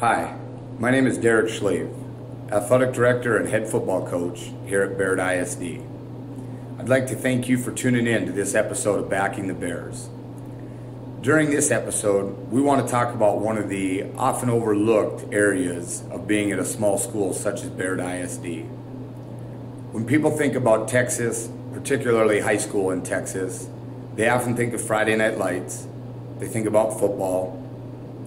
Hi, my name is Derek Schlave, Athletic Director and Head Football Coach here at Baird ISD. I'd like to thank you for tuning in to this episode of Backing the Bears. During this episode, we want to talk about one of the often overlooked areas of being at a small school such as Baird ISD. When people think about Texas, particularly high school in Texas, they often think of Friday Night Lights, they think about football,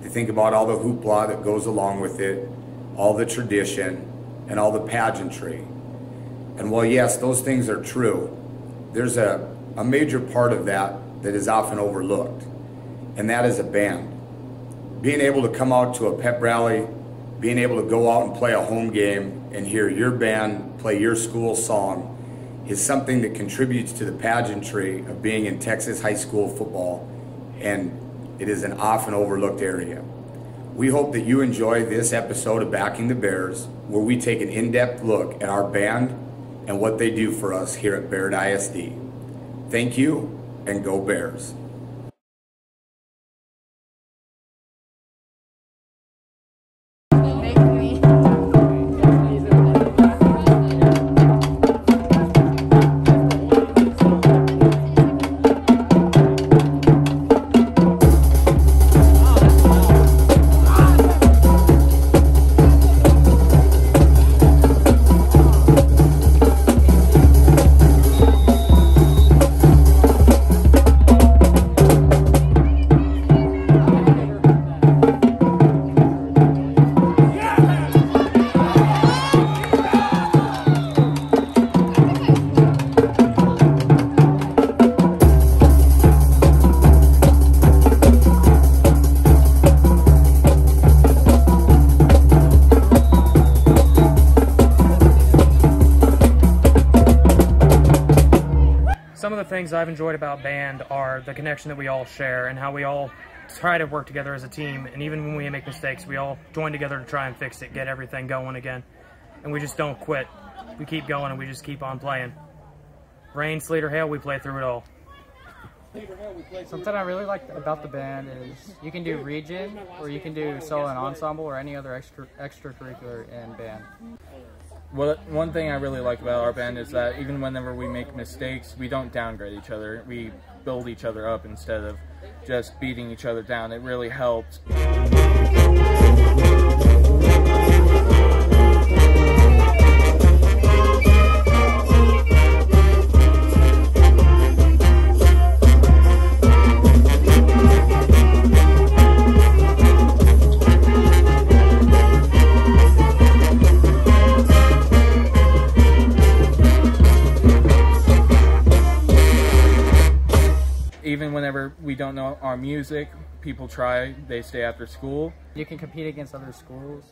they think about all the hoopla that goes along with it, all the tradition, and all the pageantry. And while, yes, those things are true, there's a, a major part of that that is often overlooked, and that is a band. Being able to come out to a pep rally, being able to go out and play a home game and hear your band play your school song is something that contributes to the pageantry of being in Texas high school football and it is an often overlooked area. We hope that you enjoy this episode of Backing the Bears, where we take an in depth look at our band and what they do for us here at Baird ISD. Thank you, and go Bears. Some of the things I've enjoyed about band are the connection that we all share and how we all try to work together as a team. And even when we make mistakes, we all join together to try and fix it, get everything going again. And we just don't quit. We keep going and we just keep on playing. Rain, sleet, or hail, we play through it all. Something I really like about the band is you can do region, or you can do solo and ensemble, or any other extra extracurricular in band. What one thing I really like about our band is that even whenever we make mistakes, we don't downgrade each other. We build each other up instead of just beating each other down. It really helps. Even whenever we don't know our music, people try, they stay after school. You can compete against other schools.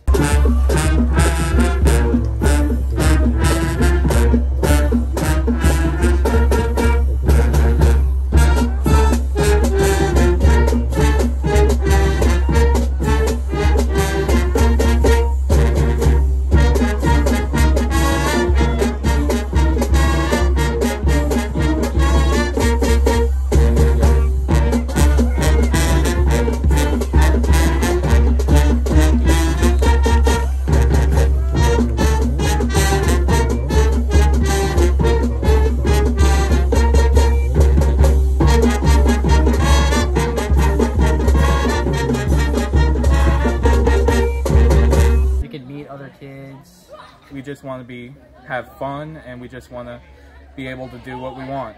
Kids. We just want to be have fun and we just want to be able to do what we want.